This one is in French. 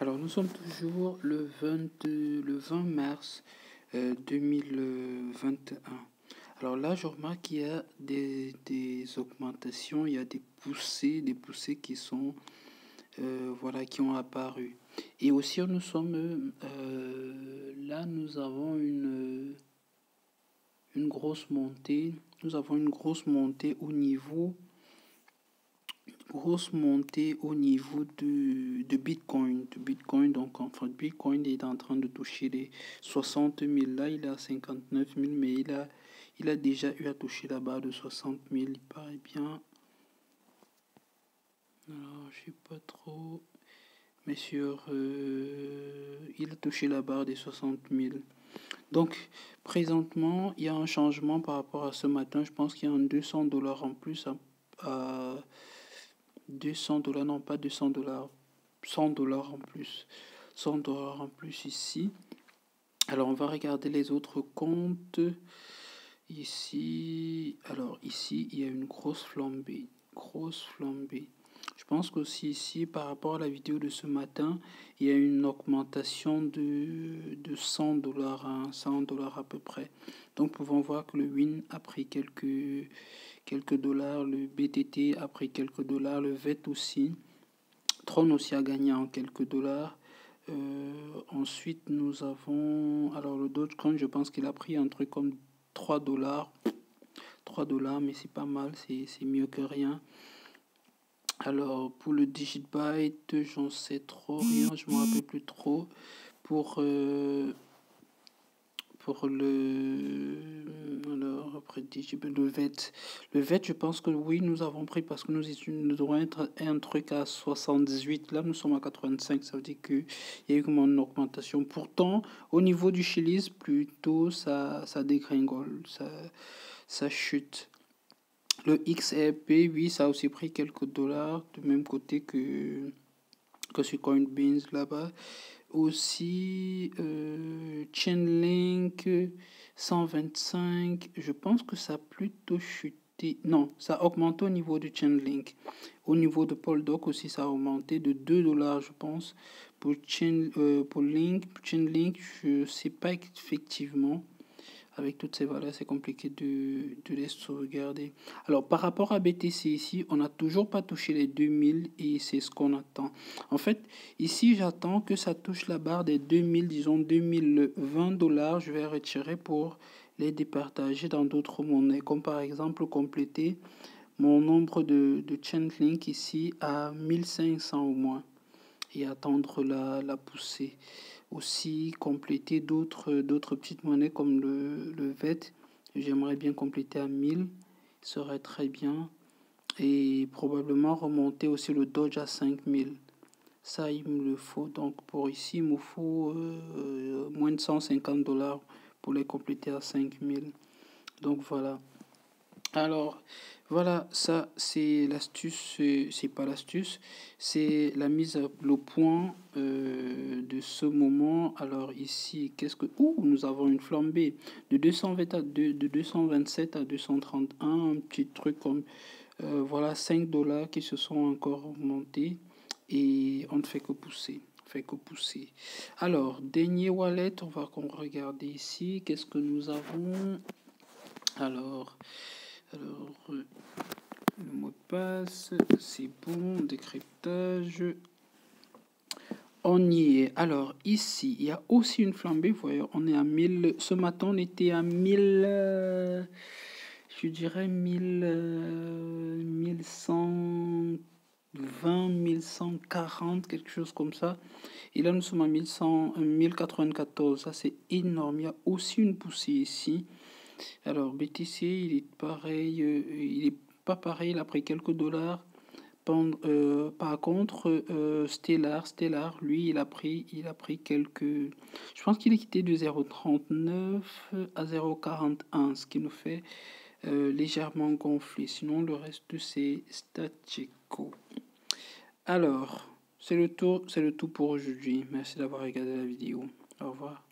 Alors nous sommes toujours le 20, le 20 mars 2021. Euh, Alors là, je remarque qu'il y a des, des, augmentations, il y a des poussées, des poussées qui sont euh, voilà qui ont apparu. Et aussi nous sommes euh, là, nous avons une une grosse montée. Nous avons une grosse montée au niveau grosse montée au niveau de, Bitcoin. Bitcoin, donc enfin, Bitcoin est en train de toucher les 60 000. Là, il est à 59 000, mais il a, il a déjà eu à toucher la barre de 60 000. Il paraît bien. Alors, je sais pas trop. Mais sur. Euh, il a touché la barre des 60 000. Donc, présentement, il y a un changement par rapport à ce matin. Je pense qu'il y a un 200 dollars en plus à 200 dollars, non pas 200 dollars, 100 dollars en plus. 100 dollars en plus ici. Alors on va regarder les autres comptes. Ici, alors ici, il y a une grosse flambée. Grosse flambée. Je pense qu'aussi ici, par rapport à la vidéo de ce matin, il y a une augmentation de, de 100 dollars à 100 dollars à peu près. Donc, pouvons voir que le WIN a pris quelques, quelques dollars, le BTT a pris quelques dollars, le VET aussi. Tron aussi a gagné en quelques dollars. Euh, ensuite, nous avons. Alors, le Dogecoin, je pense qu'il a pris un truc comme 3 dollars. 3 dollars, mais c'est pas mal, c'est mieux que rien. Alors, pour le Digitbyte, j'en sais trop rien, je me rappelle plus trop. Pour. Euh, le alors après le VET le VET je pense que oui nous avons pris parce que nous, nous devons être un truc à 78 là nous sommes à 85 ça veut dire qu'il y a eu comme une augmentation pourtant au niveau du Chili's plutôt ça dégringole ça chute le XRP oui ça a aussi pris quelques dollars du même côté que que sur Coinbase là-bas aussi euh, Chainlink 125. Je pense que ça a plutôt chuté. Non, ça a augmenté au niveau de Chainlink. Au niveau de Poldoc aussi, ça a augmenté de 2 dollars, je pense. Pour, Chain, euh, pour Link, Chainlink, je ne sais pas effectivement avec toutes ces valeurs, c'est compliqué de, de, les sauvegarder. Alors, par rapport à BTC ici, on n'a toujours pas touché les 2000 et c'est ce qu'on attend. En fait, ici, j'attends que ça touche la barre des 2000, disons 2020 dollars. Je vais retirer pour les départager dans d'autres monnaies, comme par exemple compléter mon nombre de, de Chainlink ici à 1500 au moins et attendre la, la poussée aussi compléter d'autres d'autres petites monnaies comme le, le VET. J'aimerais bien compléter à 1000, serait très bien. Et probablement remonter aussi le Dodge à 5000. Ça, il me le faut. Donc pour ici, il me faut euh, moins de 150 dollars pour les compléter à 5000. Donc voilà. Alors, voilà, ça c'est l'astuce, c'est pas l'astuce, c'est la mise au point euh, de ce moment. Alors ici, qu'est-ce que... Ouh, nous avons une flambée de, 220 à de 227 à 231, un petit truc comme... Euh, voilà, 5 dollars qui se sont encore augmentés et on ne fait que pousser fait que pousser. Alors, dernier wallet, on va regarder ici. Qu'est-ce que nous avons? Alors, alors, le mot de passe, c'est bon, décryptage. On y est. Alors, ici, il y a aussi une flambée. Vous voyez, on est à 1000. Ce matin, on était à 1000. Euh, je dirais 1000. 1120, 1140, quelque chose comme ça. Et là, nous sommes à 1100, 1094. Ça, c'est énorme. Il y a aussi une poussée ici. Alors, BTC, il est pareil, euh, il est pas pareil, il a pris quelques dollars. Euh, par contre, euh, Stellar, Stellar, lui, il a pris, il a pris quelques. Je pense qu'il est quitté de 0,39 à 0,41, ce qui nous fait légèrement gonfler. Sinon, le reste, c'est statico. Alors, c'est le c'est le tout pour aujourd'hui. Merci d'avoir regardé la vidéo. Au revoir.